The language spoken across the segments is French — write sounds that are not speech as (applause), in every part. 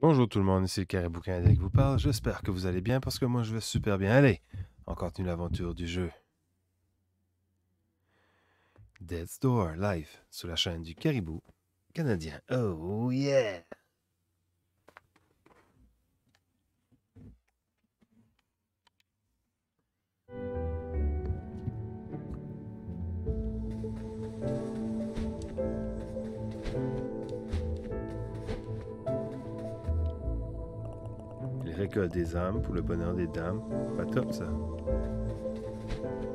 Bonjour tout le monde, ici le Caribou Canadien qui vous parle. J'espère que vous allez bien parce que moi je vais super bien. Allez, on continue l'aventure du jeu. Dead's Door live sur la chaîne du Caribou Canadien. Oh yeah! Récolte des âmes pour le bonheur des dames. Pas top ça.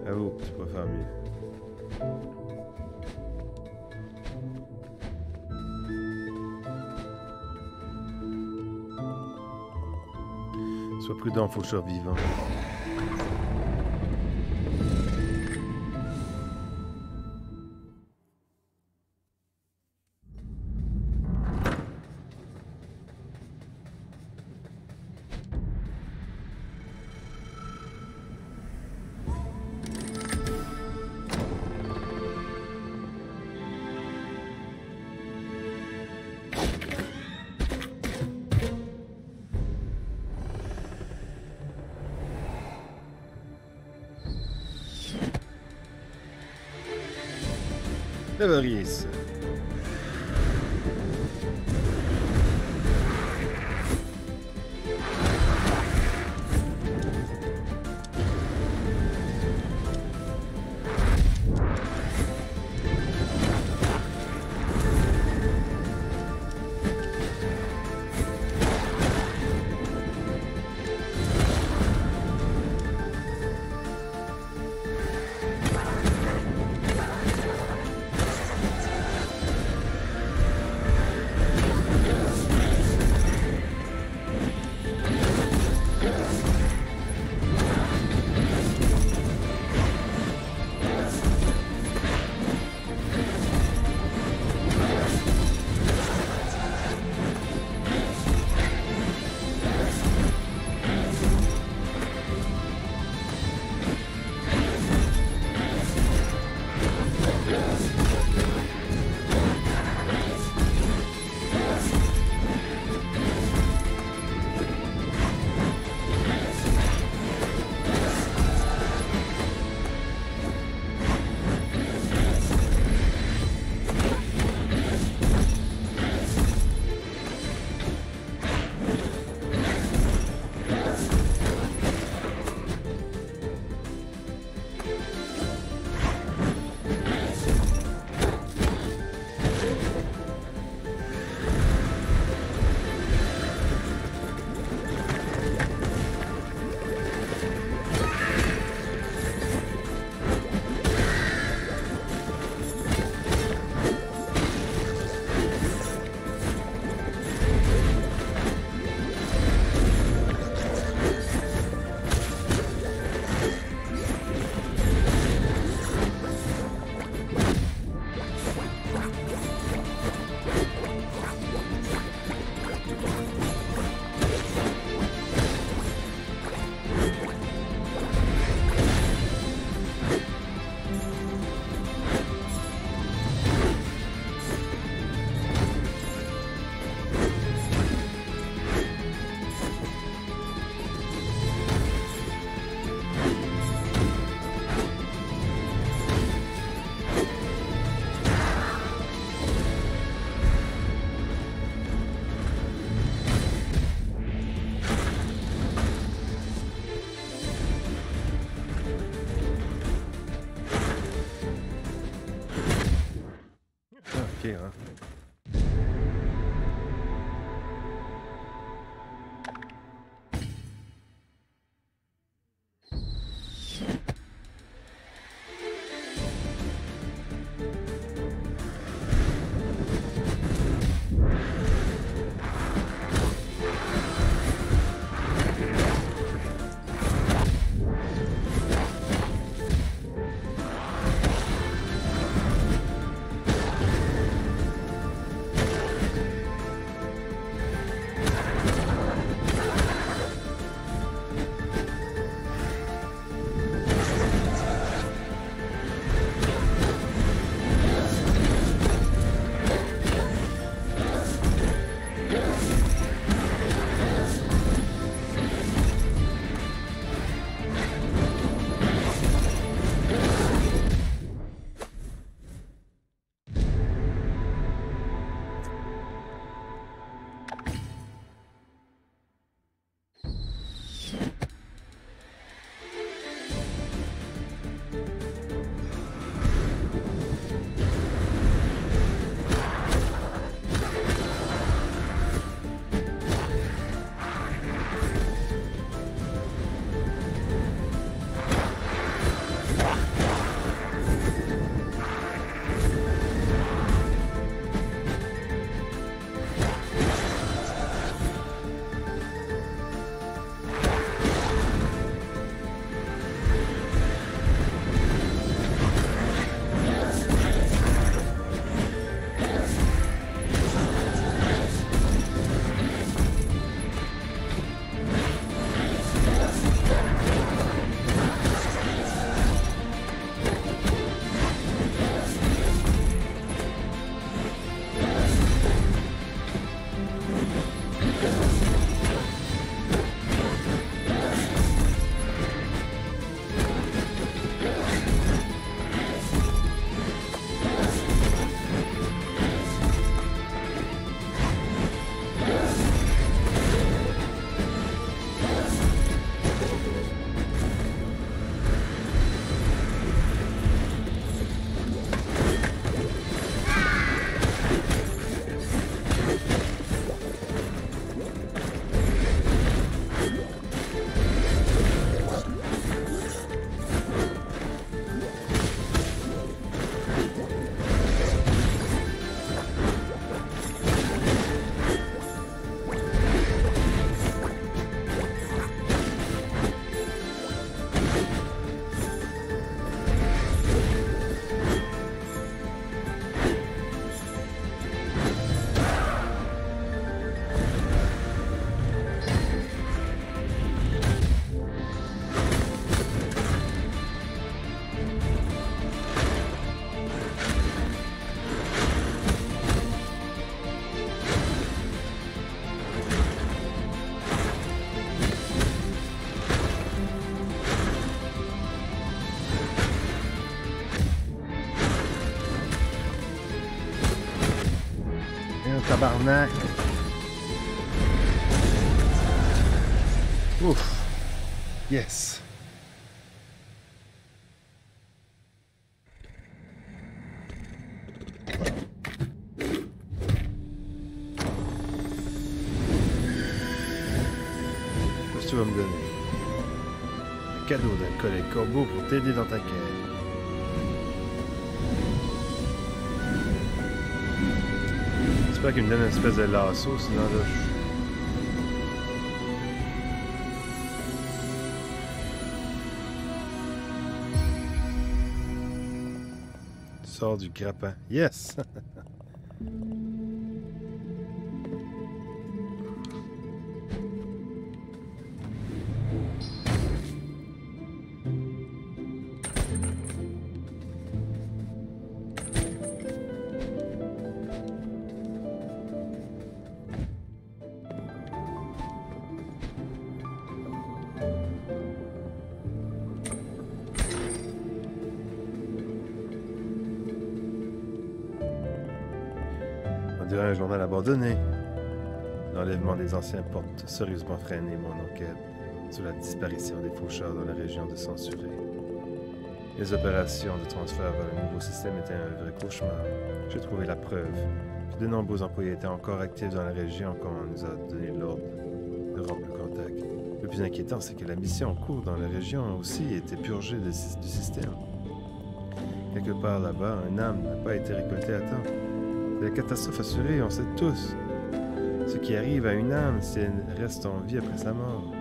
Avoue, tu peux faire mieux. Sois prudent, sois vivant. Please. Ok, hein. Tabarnak! Ouf! Yes! Qu'est-ce que tu vas me donner? Un cadeau d'un collègue corbeau pour t'aider dans ta quête. J'espère qu'il me donne une espèce de lasso, sinon là, je... Sors du grappin. Yes! (laughs) Des anciens porte sérieusement freiné mon enquête sur la disparition des faucheurs dans la région de Censuré. Les opérations de transfert vers le nouveau système étaient un vrai cauchemar. J'ai trouvé la preuve que de nombreux employés étaient encore actifs dans la région quand on nous a donné l'ordre de rompre le contact. Le plus inquiétant, c'est que la mission en cours dans la région aussi était purgée du système. Quelque part là-bas, un âme n'a pas été récolté à temps. C'est la catastrophe assurée, on sait tous. Qui arrive à une âme si elle reste en vie après sa mort.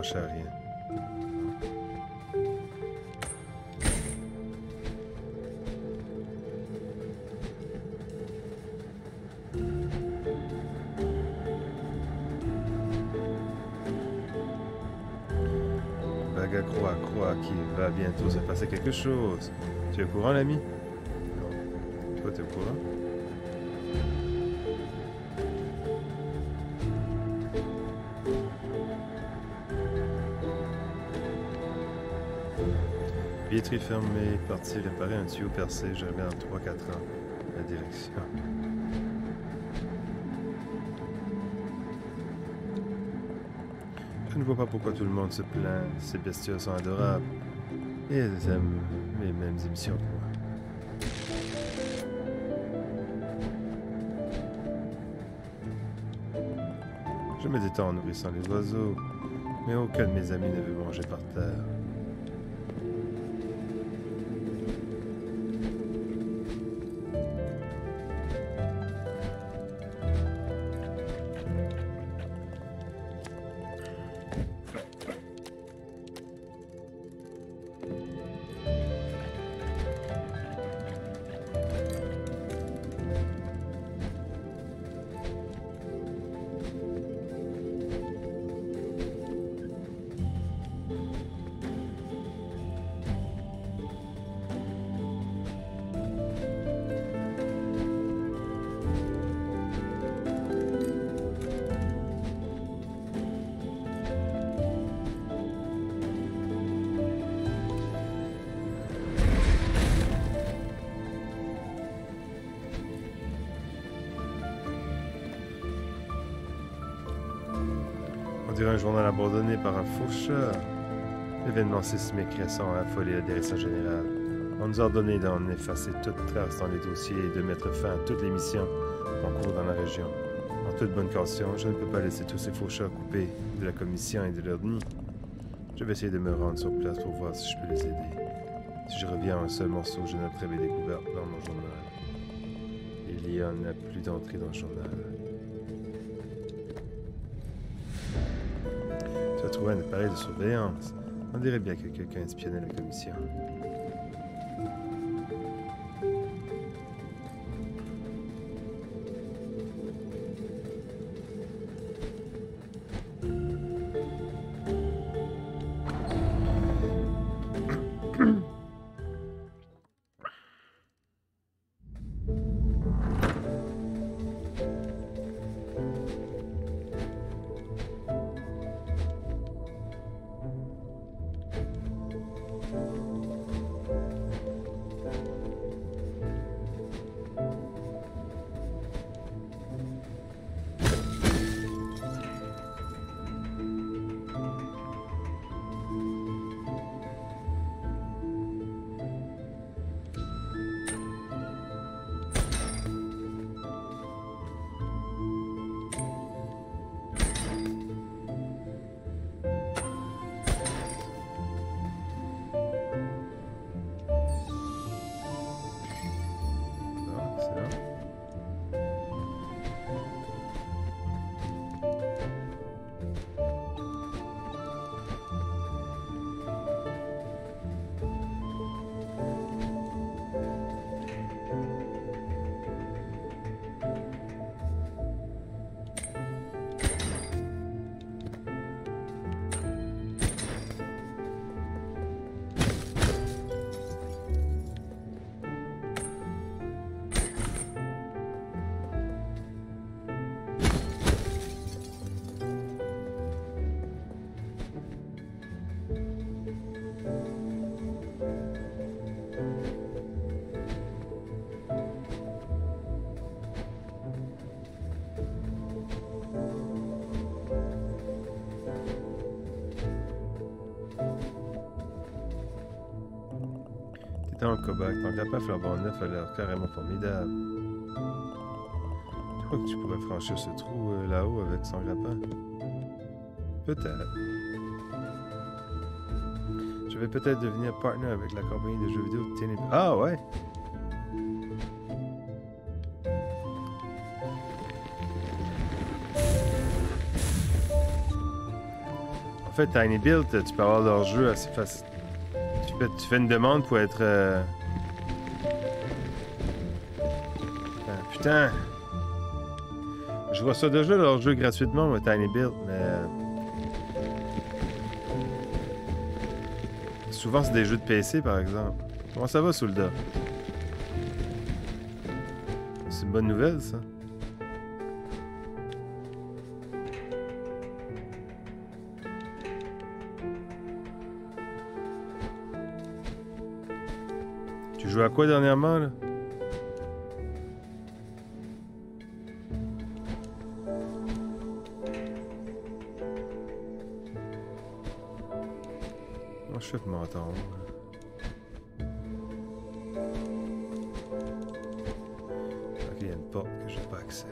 Branché à rien. Qu'il va bientôt se passer quelque chose. Tu es au courant, l'ami? Non. Toi, t'es au courant? Vitrine fermée, partie réparer un tuyau percé, reviens en 3-4 ans. La direction. Je ne vois pas pourquoi tout le monde se plaint. Ces bestioles sont adorables. Et elles aiment les mêmes émissions que moi. Je me détends en nourrissant les oiseaux, mais aucun de mes amis ne veut manger par terre. L'événement sismique récent a affolé la direction générale. On nous a ordonné d'en effacer toute trace dans les dossiers et de mettre fin à toutes les missions en cours dans la région. En toute bonne conscience, je ne peux pas laisser tous ces faucheurs coupés de la commission et de leur nid. Je vais essayer de me rendre sur place pour voir si je peux les aider. Si je reviens à un seul morceau, je noterai mes découvertes dans mon journal. Et Leon n'a plus d'entrée dans le journal. Tu as trouvé un appareil de surveillance. On dirait bien que quelqu'un espionnait la commission. Cobac, ton grappin flambant neuf a l'air carrément formidable. Tu crois que tu pourrais franchir ce trou euh, là-haut avec son grappin? Peut-être. Je vais peut-être devenir partner avec la compagnie de jeux vidéo Ténébreux. Ah ouais? En fait, Tiny Build, tu peux avoir leur jeu assez facile. Tu fais, une demande pour être. euh, Putain, putain. Je vois ça déjà leur jeu gratuitement, moi, Tiny Build, mais. euh, Souvent, c'est des jeux de PC, par exemple. Comment ça va, Soulda? C'est une bonne nouvelle, ça. Joues à quoi dernièrement, là? Moi, je fais pour m'entendre. Ok, il y a une porte que j'ai pas accès.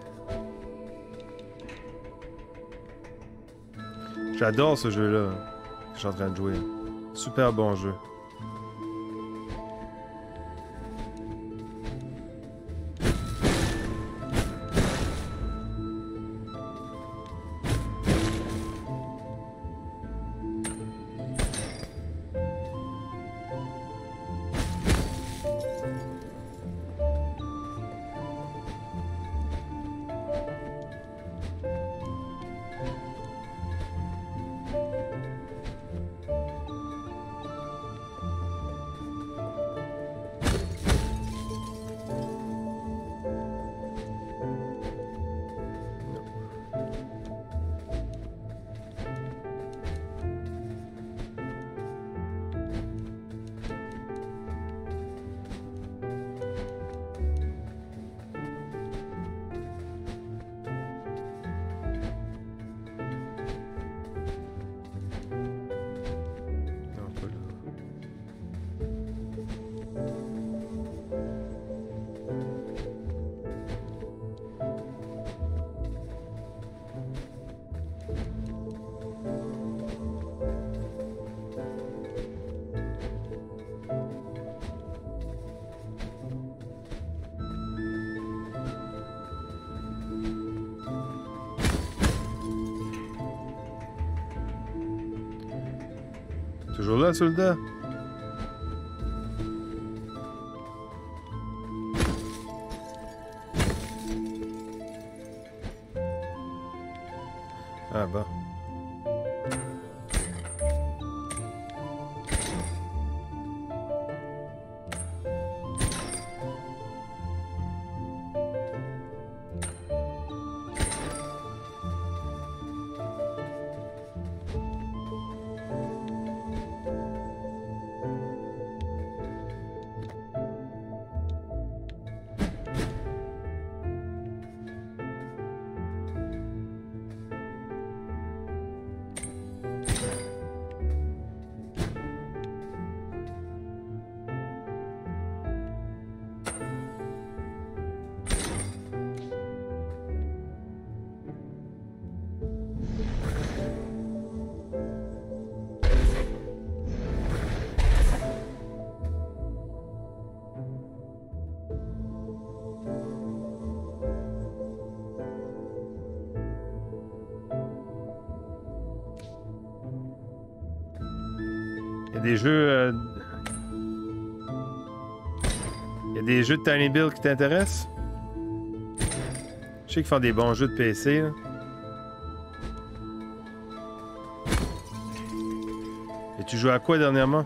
J'adore ce jeu-là que je suis en train de jouer. Super bon jeu. Toujours là, soldat? Euh, Il y a des jeux de Tiny Bill qui t'intéressent? Je sais qu'ils font des bons jeux de PC. Et tu joues à quoi dernièrement?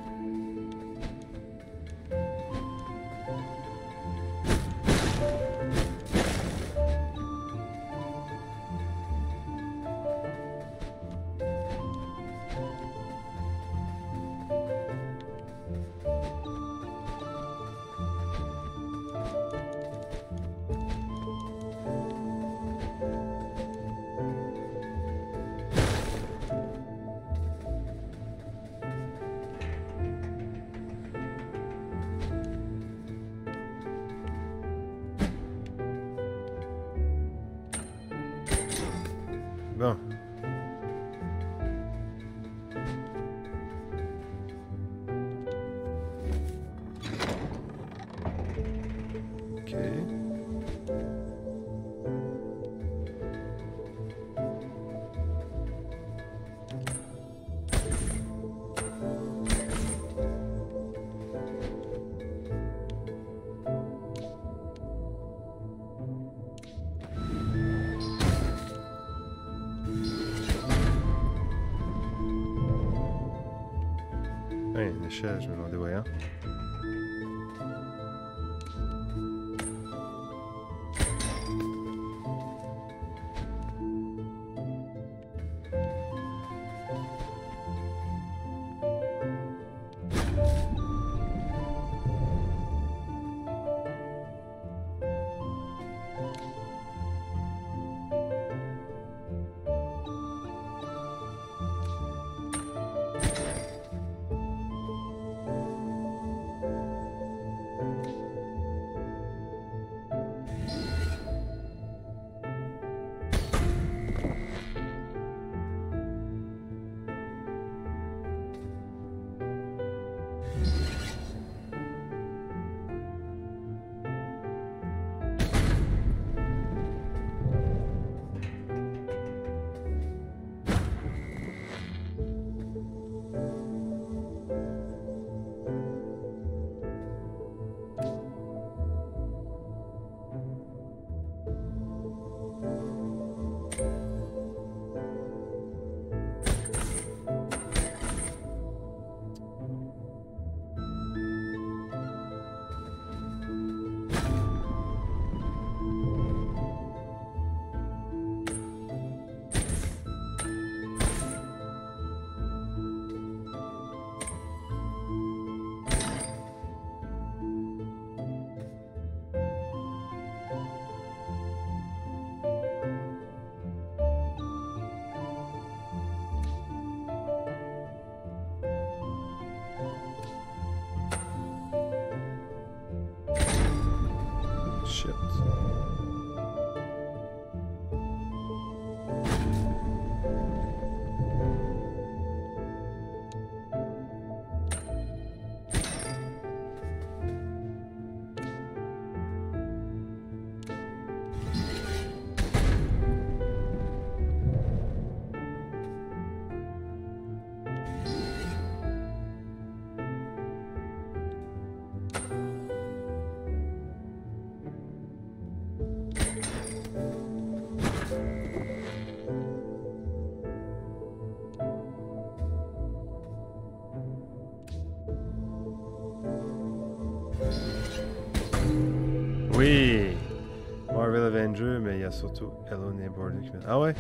Mais il y a surtout Hello Neighbor. Ah ouais?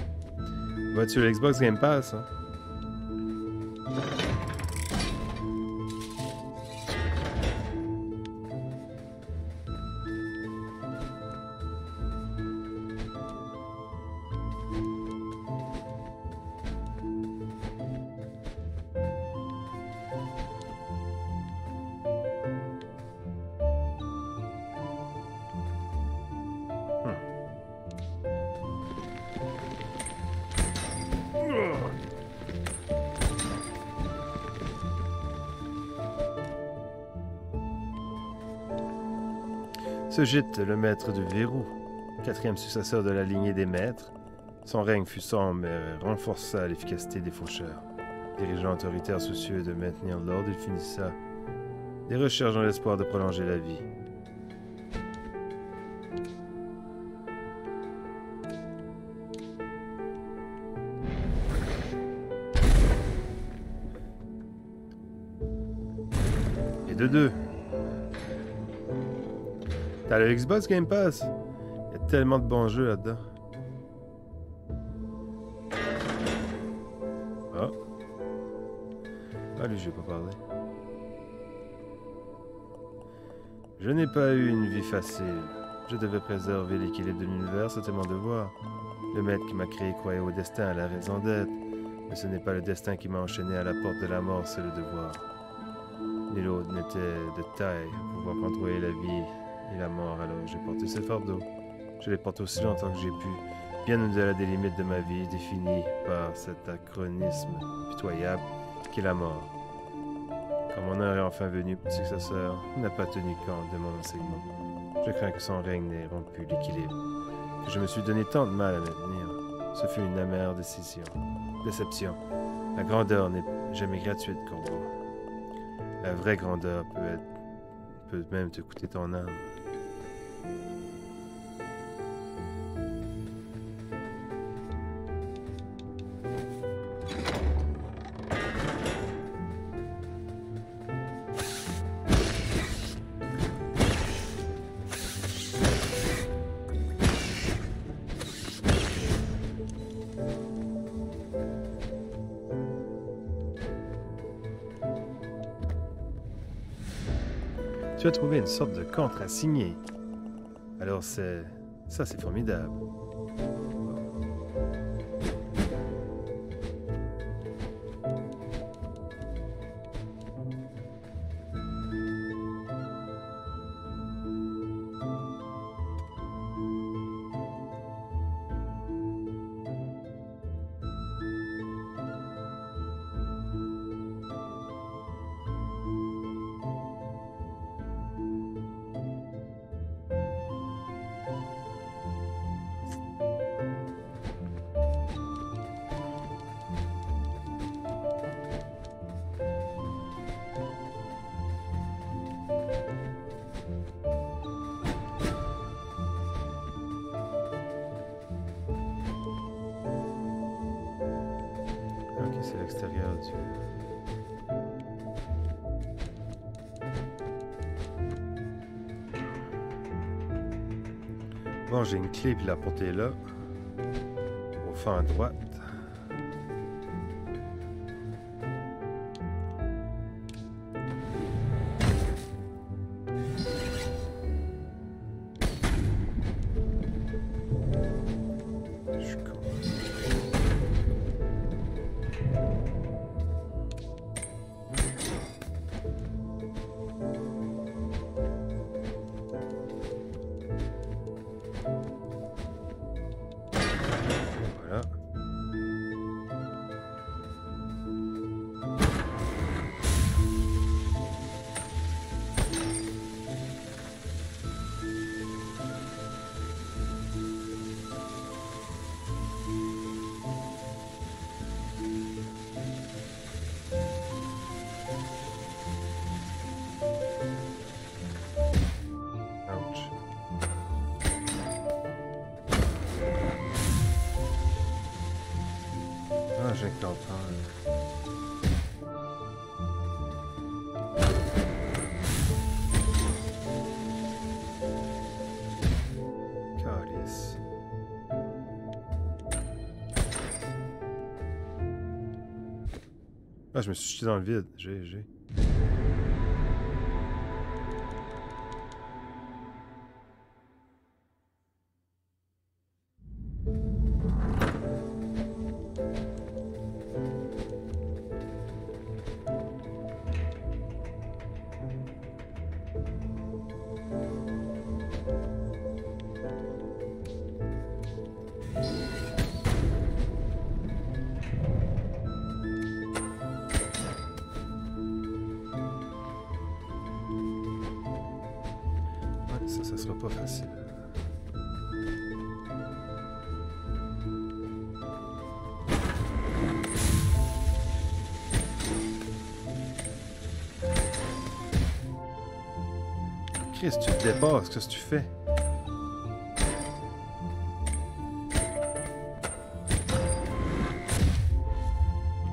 Va sur l'Xbox Game Pass, hein? Le maître de Verrou, quatrième successeur de la lignée des maîtres, son règne fut sombre mais renforça l'efficacité des faucheurs. Dirigeant autoritaire soucieux de maintenir l'ordre, il finissa des recherches dans l'espoir de prolonger la vie. Et de deux. Xbox Game Pass. Il y a tellement de bons jeux là-dedans. Ah. Ah, lui, je vais pas parler. Je n'ai pas eu une vie facile. Je devais préserver l'équilibre de l'univers, c'était mon devoir. Le maître qui m'a créé croyait au destin, à la raison d'être. Mais ce n'est pas le destin qui m'a enchaîné à la porte de la mort, c'est le devoir. Ni l'autre n'était de taille pour pouvoir contrôler la vie et la mort, alors j'ai porté ce fardeau. Je l'ai porté aussi longtemps que j'ai pu, bien au-delà des limites de ma vie, définies par cet acronisme pitoyable qu'est la mort. Quand mon heure est enfin venue, petit successeur n'a pas tenu compte de mon enseignement. Je crains que son règne n'ait rompu l'équilibre, que je me suis donné tant de mal à maintenir. Ce fut une amère décision. Déception. La grandeur n'est jamais gratuite, moi. La vraie grandeur peut être peut même te coûter ton âme. Tu as trouvé une sorte de contre à signer. Alors c'est... Ça, c'est formidable. Puis la portée là. Au fond à Je me suis jeté dans le vide. J'ai, j'ai. Te dépasses, qu'est-ce que tu fais?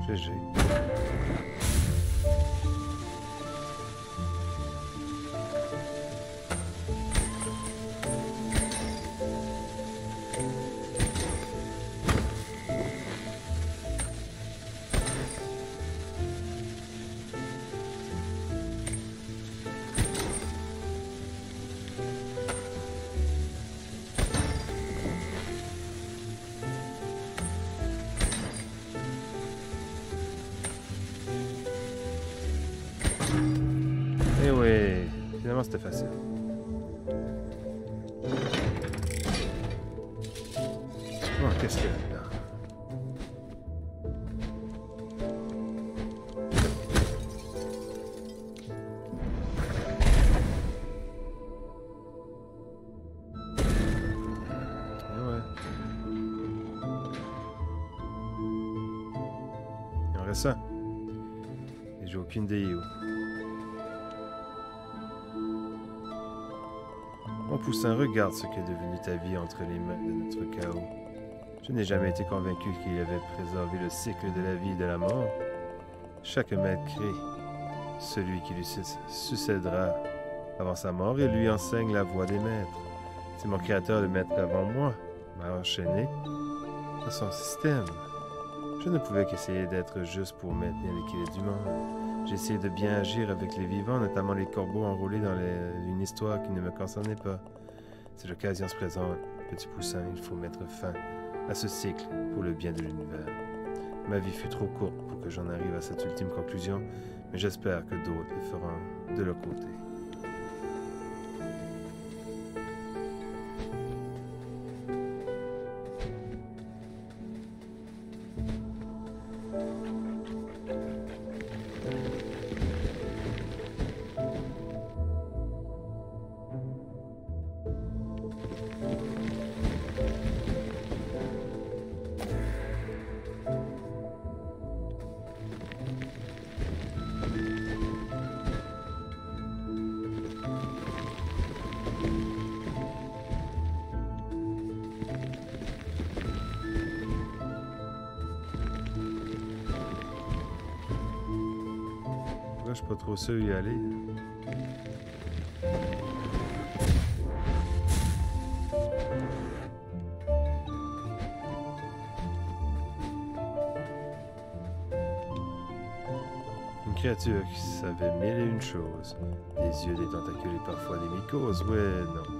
GG. Finalement c'était facile. Oh, qu'est-ce qu'il y a là-dedans? Eh ouais. Il en reste un. Et j'ai aucune idée où. Poussin, regarde ce qu'est devenu ta vie entre les mains de notre chaos. Je n'ai jamais été convaincu qu'il avait préservé le cycle de la vie et de la mort. Chaque maître crée celui qui lui suc- succédera avant sa mort et lui enseigne la voie des maîtres. C'est mon créateur le maître avant moi, m'a enchaîné à son système. Je ne pouvais qu'essayer d'être juste pour maintenir l'équilibre du monde. J'ai essayé de bien agir avec les vivants, notamment les corbeaux enrôlés dans une histoire qui ne me concernait pas. Si l'occasion se présente, petit poussin, il faut mettre fin à ce cycle pour le bien de l'univers. Ma vie fut trop courte pour que j'en arrive à cette ultime conclusion, mais j'espère que d'autres le feront de leur côté. Trop sûr y aller. Une créature qui savait mille et une choses. Des yeux, des tentacules et parfois des mycoses. Ouais, non.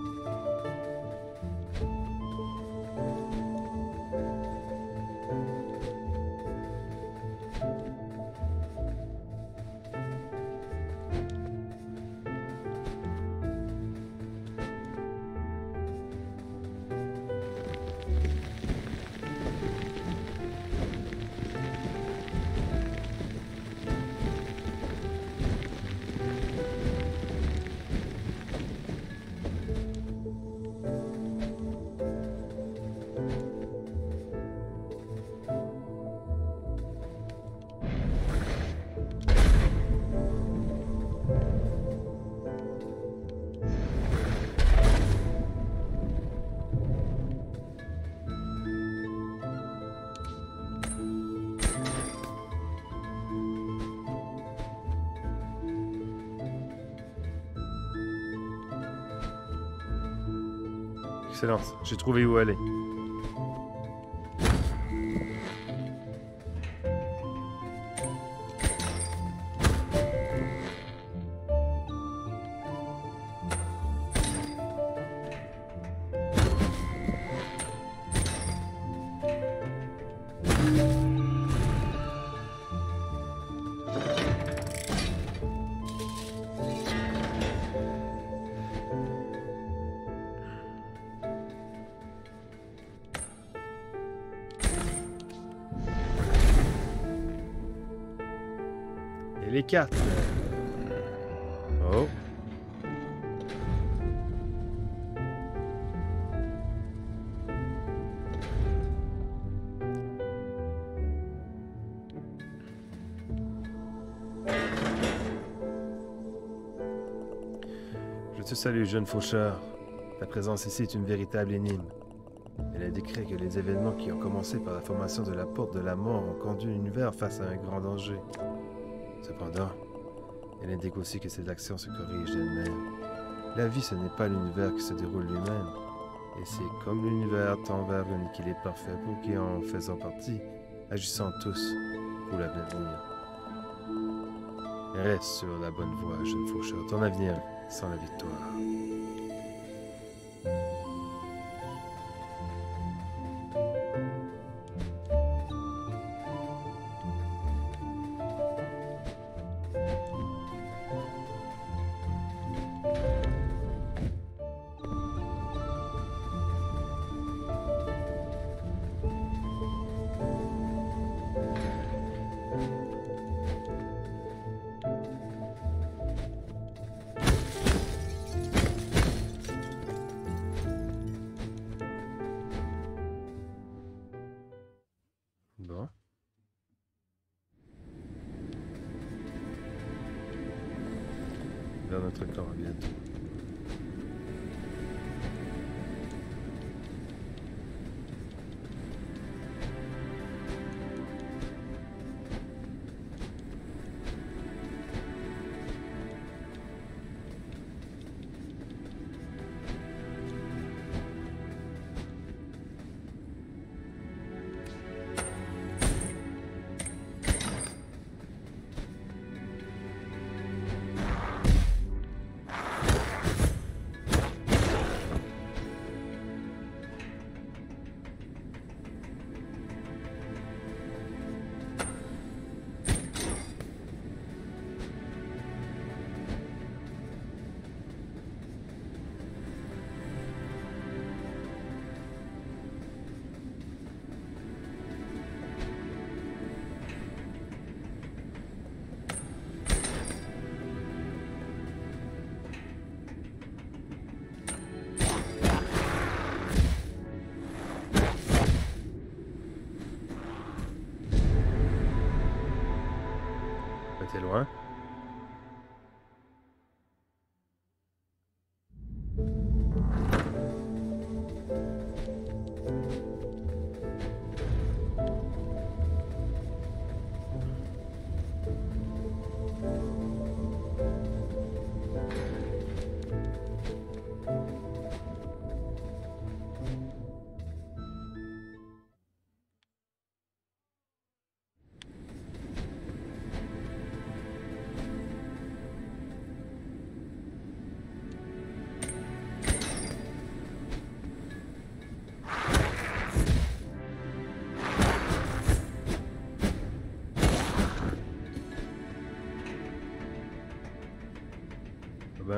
J'ai trouvé où aller. Oh. Je te salue, jeune faucheur. Ta présence ici est une véritable énigme. Elle a décrit que les événements qui ont commencé par la formation de la porte de la mort ont conduit l'univers face à un grand danger. Cependant, elle indique aussi que ces actions se corrigent d'elles-mêmes. La vie, ce n'est pas l'univers qui se déroule lui-même, et c'est comme l'univers tend vers un équilibre parfait pour qui en faisant partie, agissant tous pour l'avenir. Reste sur la bonne voie, jeune faucheur. Ton avenir sans la victoire. Loin.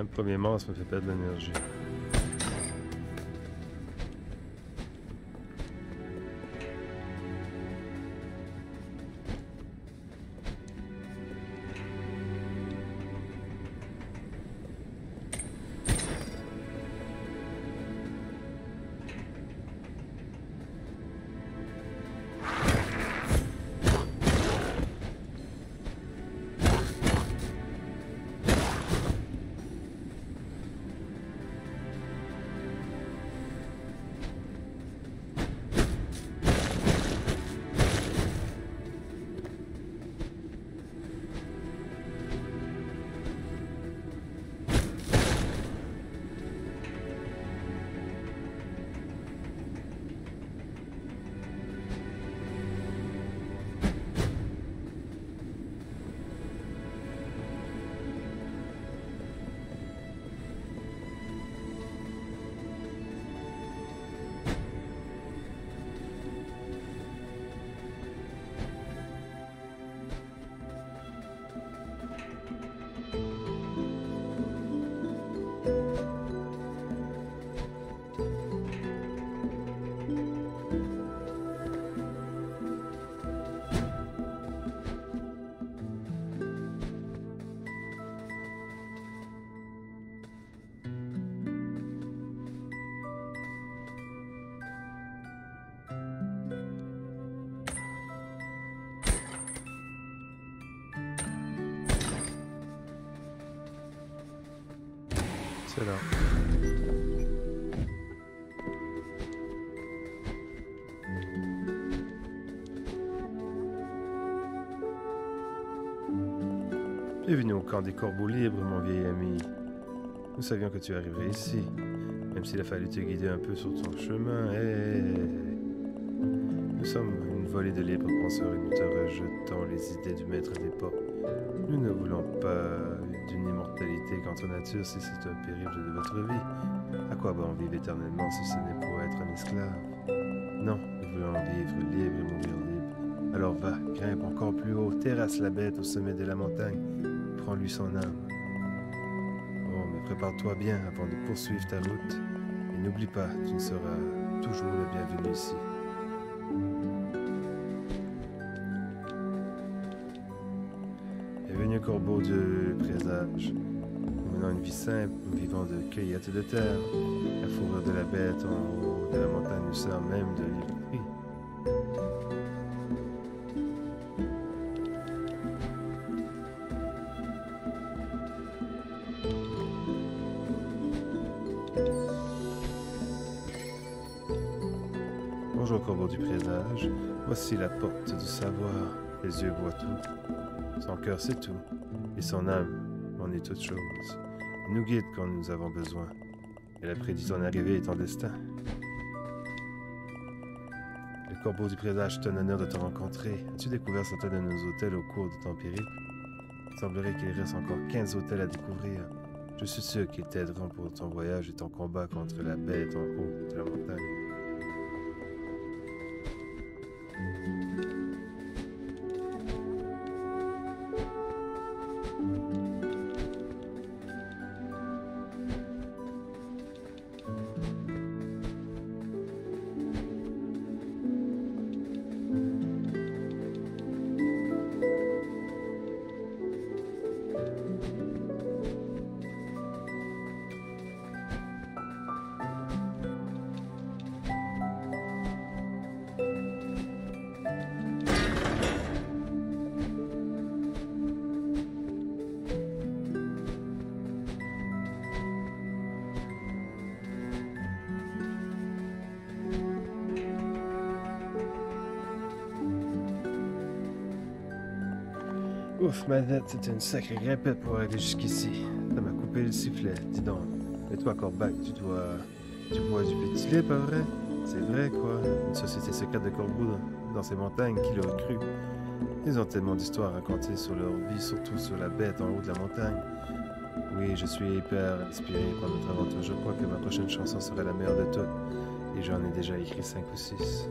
Premièrement, ça me fait perdre de l'énergie. Bienvenue au camp des corbeaux libres, mon vieil ami. Nous savions que tu arriverais ici, même s'il a fallu te guider un peu sur ton chemin. Nous sommes une volée de libres penseurs et nous te rejetons les idées du maître des pas. Nous ne voulons pas d'une immortalité à nature si c'est un périple de votre vie. À quoi bon vivre éternellement si ce n'est pour être un esclave? Non, nous voulons vivre libre et mourir libre. Alors va, grimpe encore plus haut, terrasse la bête au sommet de la montagne, prends-lui son âme. Oh, mais prépare-toi bien avant de poursuivre ta route, et n'oublie pas, tu ne seras toujours le bienvenu ici. Bienvenue corbeau de présage. Nous menons une vie simple, nous vivons de cueillettes de terre. La fourrure de la bête en haut de la montagne nous sert même de livrerie. Voici la porte du savoir. Les yeux voient tout. Son cœur sait tout. Et son âme en est toute chose. Il nous guide quand nous avons besoin. Elle a prédit ton arrivée et ton destin. Le corbeau du présage un honneur de te rencontrer. As-tu découvert certains de nos hôtels au cours de ton périple? Il semblerait qu'il reste encore 15 hôtels à découvrir. Je suis sûr qu'ils t'aideront pour ton voyage et ton combat contre la bête en haut de la montagne. Ouf, Manette, c'était une sacrée grimpette pour arriver jusqu'ici. Ça m'a coupé le sifflet, dis donc. Et toi, Corbac, tu dois... Tu bois du petit lait, pas vrai? C'est vrai, quoi. Une société secrète de corbeaux dans, dans ces montagnes, qui l'aurait cru? Ils ont tellement d'histoires à raconter sur leur vie, surtout sur la bête en haut de la montagne. Oui, je suis hyper inspiré par notre aventure. Je crois que ma prochaine chanson sera la meilleure de toutes. Et j'en ai déjà écrit cinq ou six.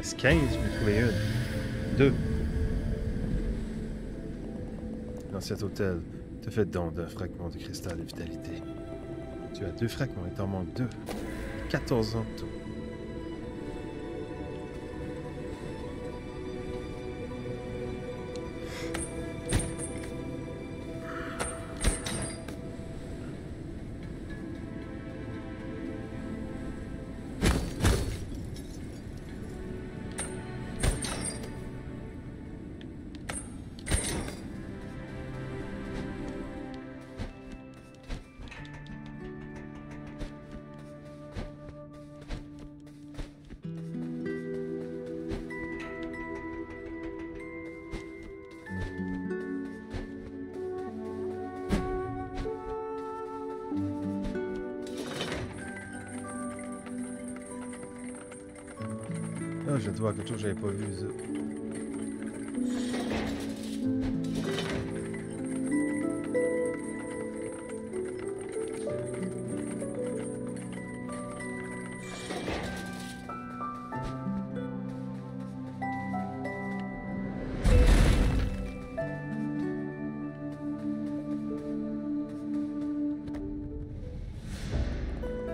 Reste 15, je vais trouver une. Deux. L'ancien hôtel te fait don d'un fragment de cristal de vitalité. Tu as deux fragments et t'en manques deux. 14 ans de tout. Je dois quelque chose que j'avais pas vu. Ça.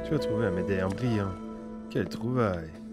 Tu as trouvé un médaillon brillant. Quelle trouvaille!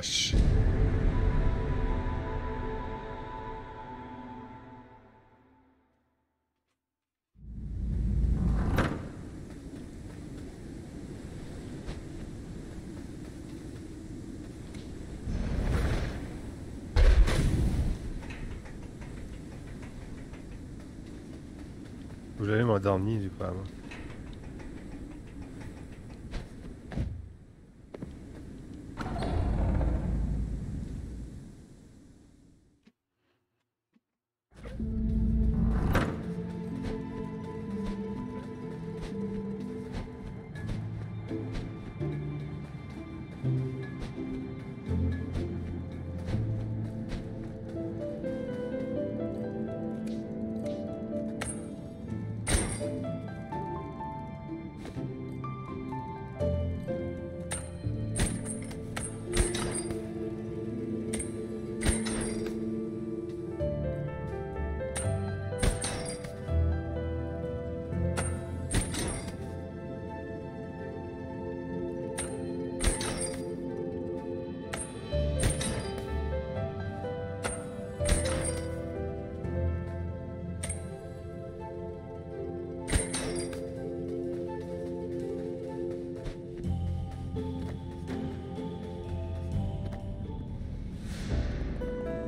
Vous allez m'endormir du coup avant.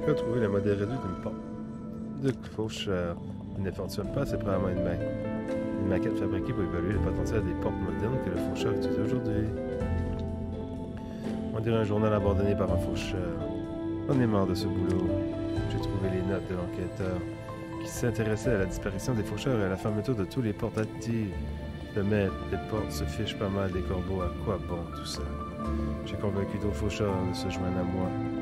J'ai trouvé la modèle réduite d'une porte de fauche euh, ne fonctionne pas, c'est probablement une, ma une maquette fabriquée pour évaluer le potentiel des portes modernes que le faucheur utilise aujourd'hui. On dirait un journal abandonné par un faucheur. On est mort de ce boulot. J'ai trouvé les notes de l'enquêteur qui s'intéressait à la disparition des faucheurs et à la fermeture de tous les portes actives. Le maître des portes se fiche pas mal des corbeaux. À quoi bon tout ça? J'ai convaincu d'autres faucheurs de se joindre à moi.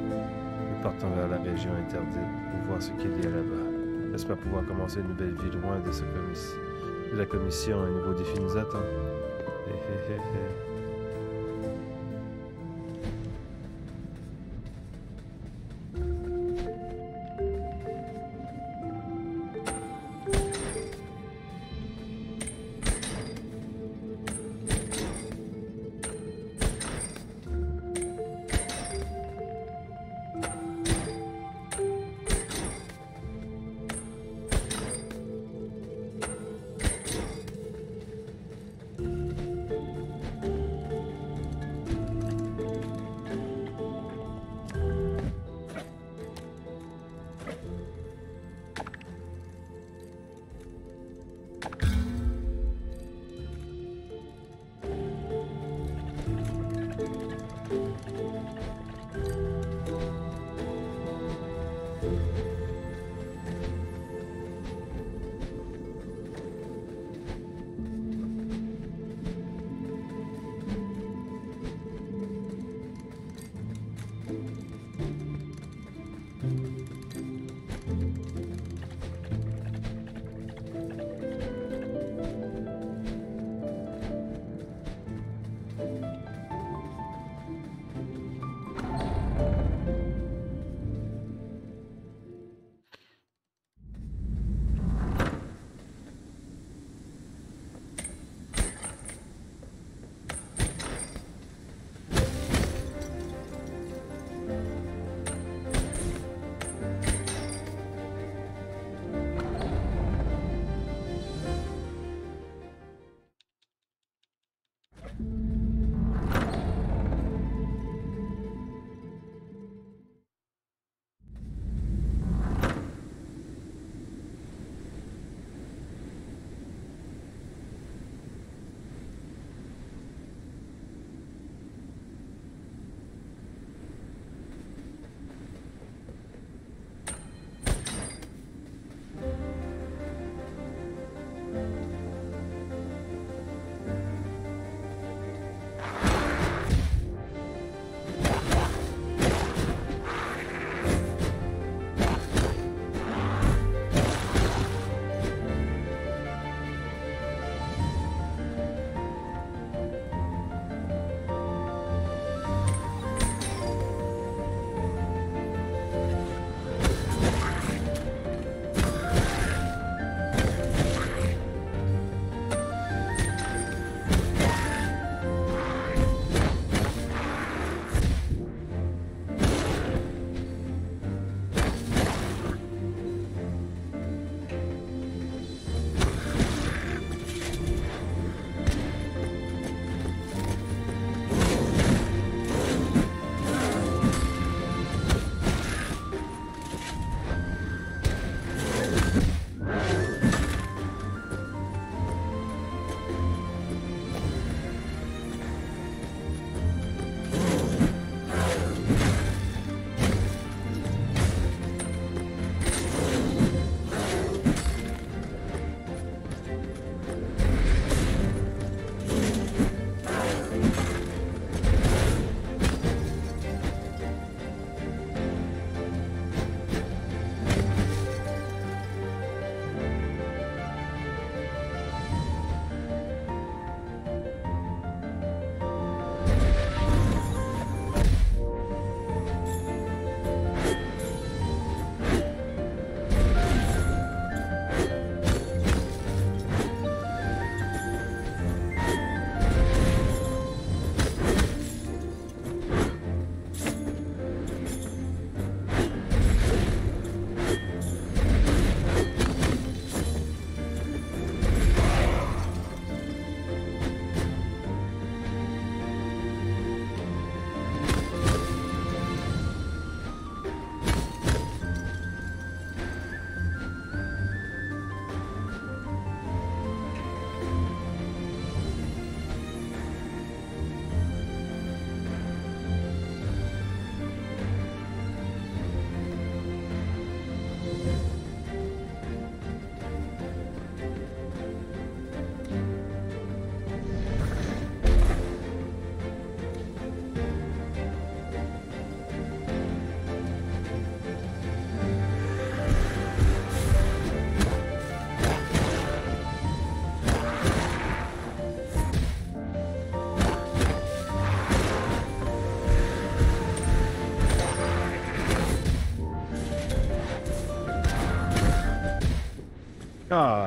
Partons vers la région interdite pour voir ce qu'il y a là-bas. J'espère pouvoir commencer une nouvelle vie loin de, ce commis la commission. Un nouveau défi nous attend.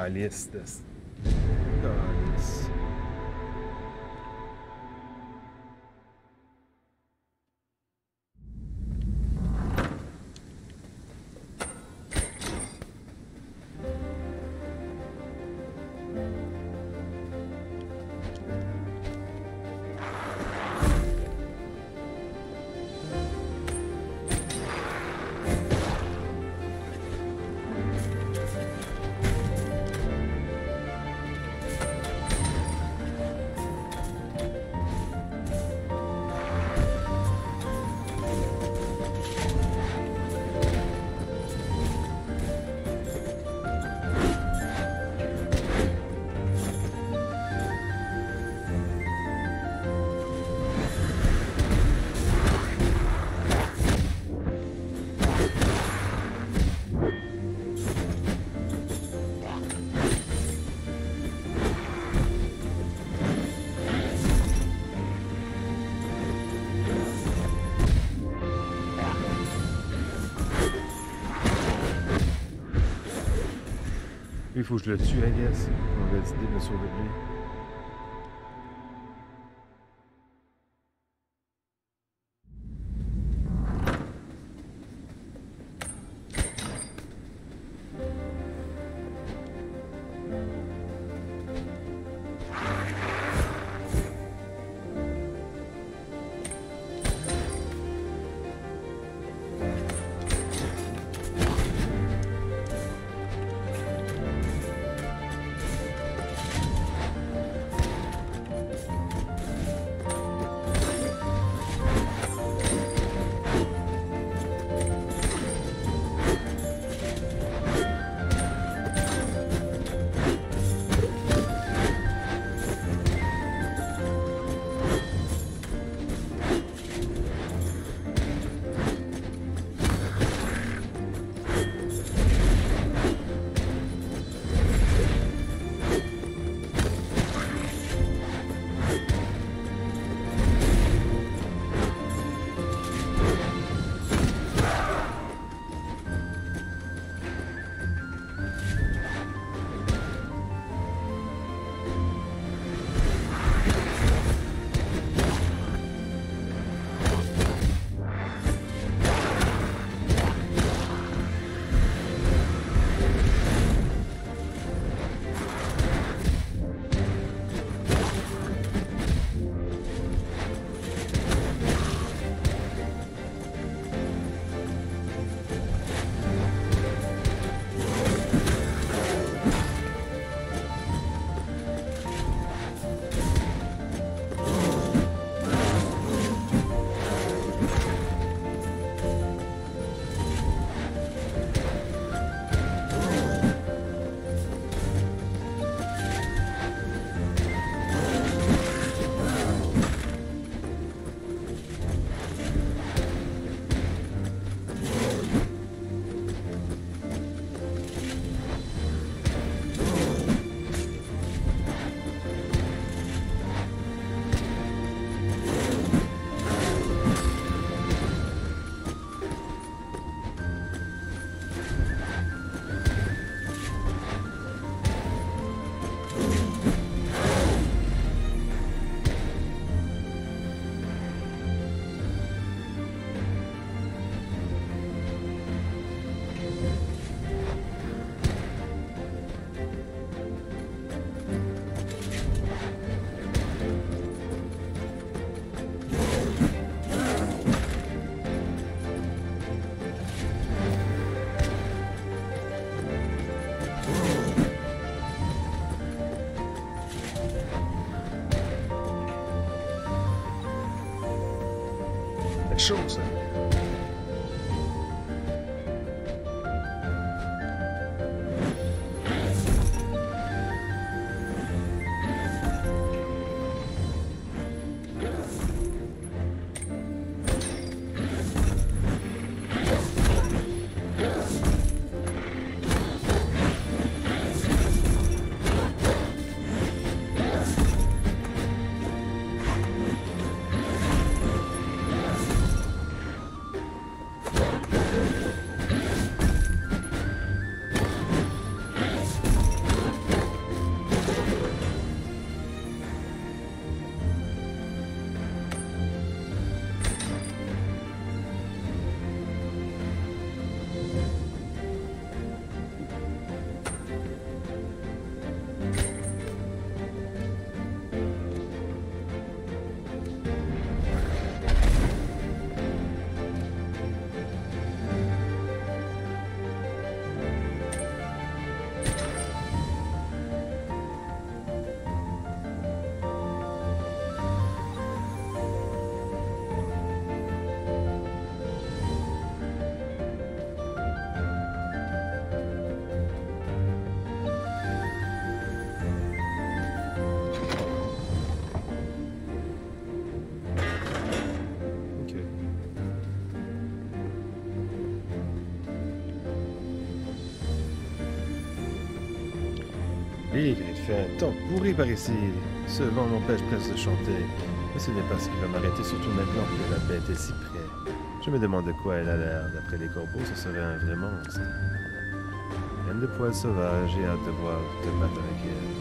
Ah, faut que je le tue, I guess. Va décider de me sauver de fait un temps pourri par ici. Ce vent m'empêche presque de chanter. Mais ce n'est pas ce qui va m'arrêter, surtout maintenant que la bête est si près. Je me demande de quoi elle a l'air. D'après les corbeaux, ce serait un vrai monstre. Pleine de poils sauvages, j'ai hâte de voir te battre avec elle.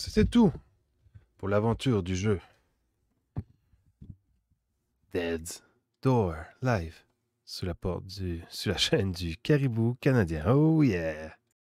C'était tout pour l'aventure du jeu. Dead's Door live sur la porte du sur la chaîne du Caribou canadien. Oh yeah.